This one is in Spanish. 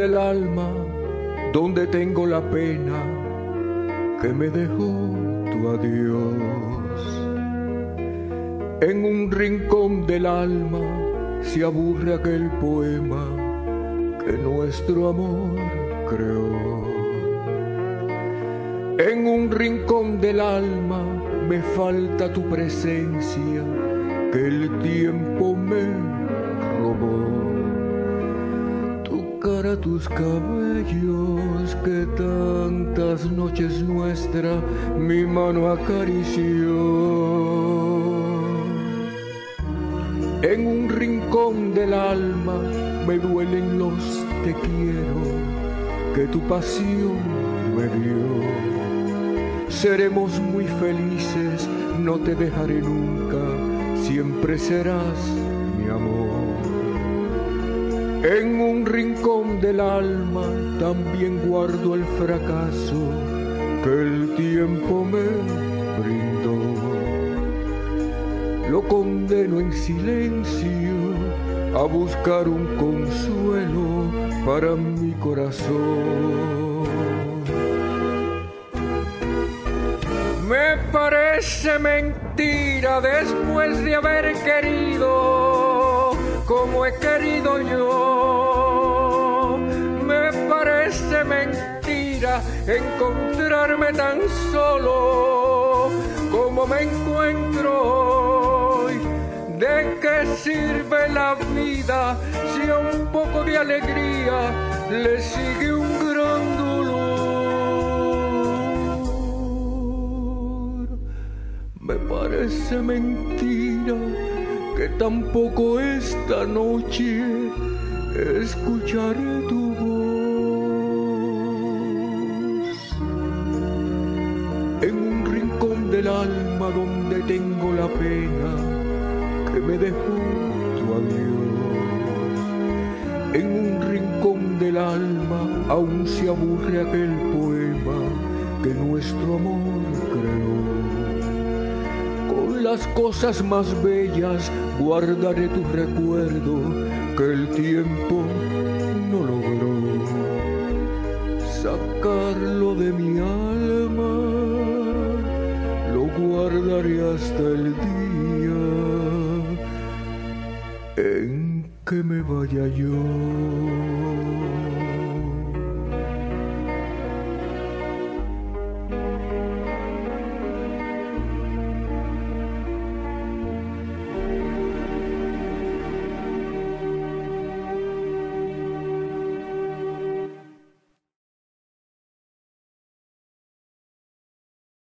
Del alma donde tengo la pena que me dejó tu adiós. En un rincón del alma se aburre aquel poema que nuestro amor creó. En un rincón del alma me falta tu presencia que el tiempo me robó. Tu cara, tus cabellos que tantas noches nuestra mi mano acarició. En un rincón del alma me duelen los te quiero que tu pasión me dio seremos muy felices, no te dejaré nunca, siempre serás mi amor. En un rincón del alma también guardo el fracaso que el tiempo me brindó. Lo condeno en silencio a buscar un consuelo para mi corazón. Me parece mentira después de haber querido como he querido yo. Encontrarme tan solo como me encuentro. ¿De qué sirve la vida si a un poco de alegría le sigue un gran Me parece mentira que tampoco esta noche escucharé tu voz. Del alma donde tengo la pena que me dejó tu adiós. En un rincón del alma aún se aburre aquel poema que nuestro amor creó las cosas más bellas guardaré tu recuerdo que el tiempo no logró sacarlo de mi alma, guardaré hasta el día en que me vaya yo.